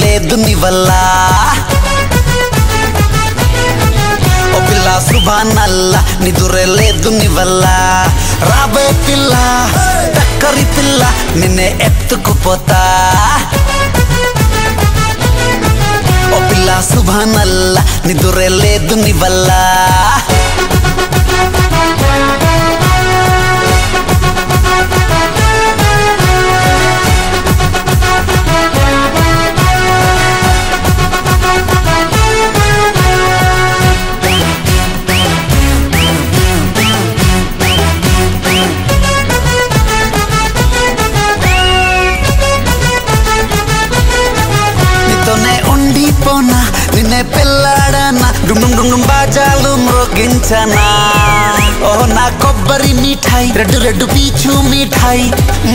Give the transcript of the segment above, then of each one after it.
లేదు నీ వల్ల. ఓ పిల్ల సుబానల్లా నిదురలేదు నీ వల్ల. రాబే పిల్ల టక్కరి పిల్ల నిన్నే ఎత్తుకుపోతా. ఓ పిల్ల సుబానల్లా నిదురలేదు నీ వల్ల. డుమ్ డుమ్ డుమ్ బాజాలు మ్రోగించనా ఓ నా కొబ్బరి మిఠాయి రెడ్డు రెడ్డు పీచు మిఠాయి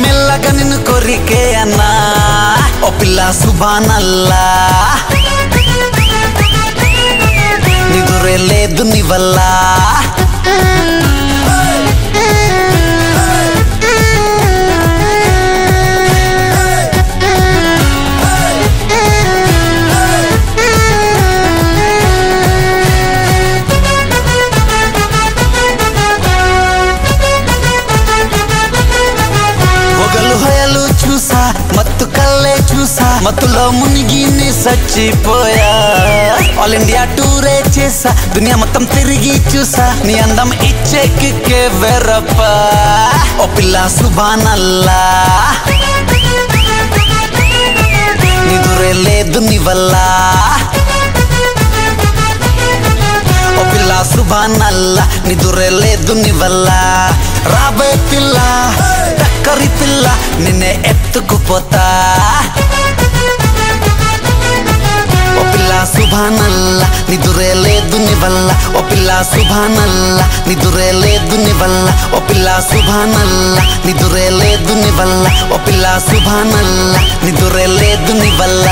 మెల్లగా నిన్ను కొరికే అన్నా ఓ పిల్ల సుబానల్లా నిదురే లేదు నీ వల్లా మత్తులో మునిగి నీ సచ్చిపోయా ఆల్ ఇండియా టూరే చేసా దునియా మొత్తం తిరిగి చూసా నీ అందం ఇచ్చే కిక్కే వెరప్ప ఓ పిల్ల సుబానల్లా నిదురే లేదు నీ వల్ల. ఓ పిల్ల సుబానల్లా నిదురే లేదు నీ వల్ల. రాబే పిల్ల టక్కరి పిల్ల నిన్నే ఎత్తుకుపోతా పిల్ల సుబానల్లా నిదురే లేదు నీ వల్ల ఓ పిల్ల సుబానల్లా నిదురే లేదు నీ వల్ల ఓ పిల్ల సుబానల్లా నిదురే లేదు నీ వల్ల ఓ పిల్ల సుబానల్లా నిదురే లేదు నీ వల్ల